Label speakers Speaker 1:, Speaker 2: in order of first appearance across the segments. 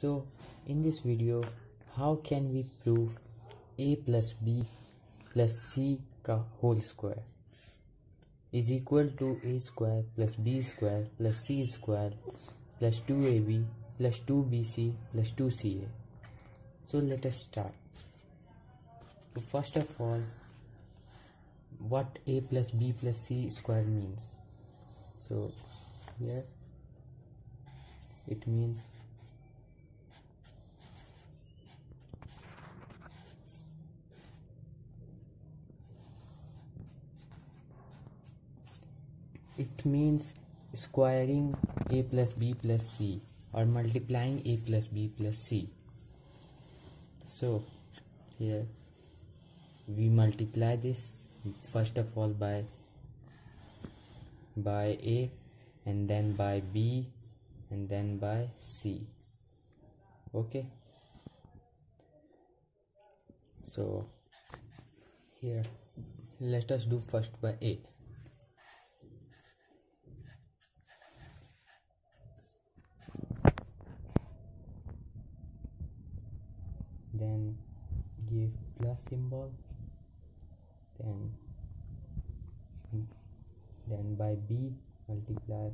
Speaker 1: So in this video how can we prove a plus b plus c ka whole square is equal to a square plus b square plus c square plus 2ab plus 2bc plus 2ca. So let us start. So first of all what a plus b plus c square means. So here it means it means squaring a plus b plus c or multiplying a plus b plus c. So here we multiply this first of all by by a and then by b and then by c. Okay? So here let us do first by a then give plus symbol. Then then by b multiply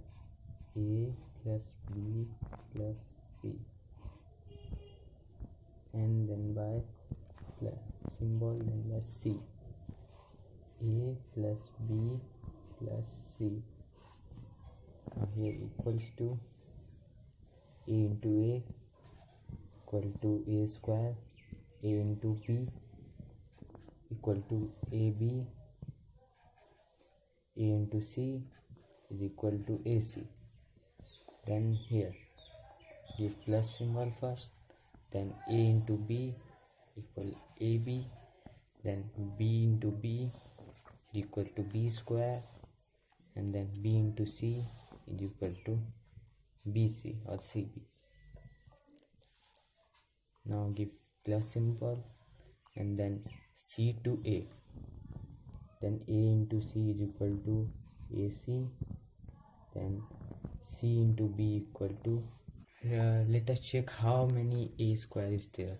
Speaker 1: a plus b plus c. And then by plus symbol then by c. A plus b plus c. Now here equals to a into a equal to a square a into b equal to ab a into c is equal to ac then here give plus symbol first then a into b equal ab then b into b is equal to b square and then b into c is equal to bc or cb now give plus symbol and then c to a. Then a into c is equal to ac then c into b equal to uh, let us check how many a square is there.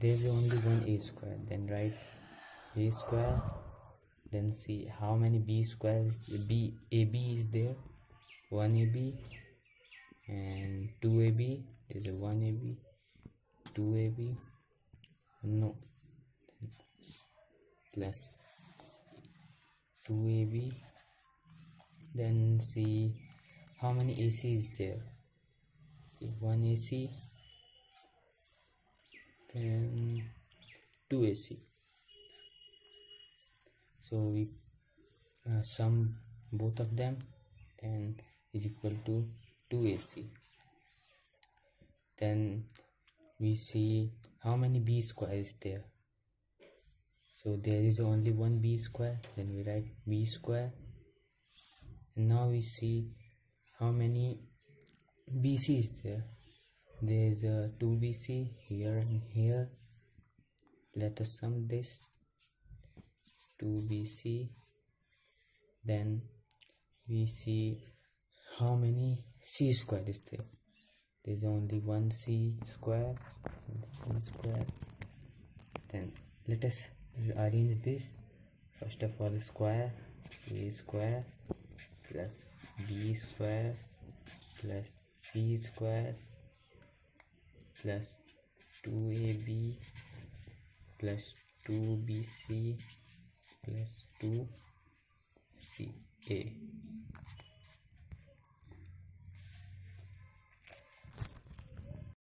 Speaker 1: There is only one a square. Then write a square then see how many b squares b ab is there? 1 ab and 2 ab is a 1 ab 2ab no plus 2ab then see how many ac is there? See, 1 ac and 2 ac so we uh, sum both of them then is equal to 2 ac then we see how many b square is there so there is only one b square then we write b square. And now we see how many bc is there. There is a 2 bc here and here. Let us sum this. 2 bc then we see how many c square is there. There's only one c square c square. Then let us arrange this. First of all square a square plus b square plus c square plus 2ab plus 2bc plus 2ca